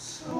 So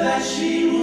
that she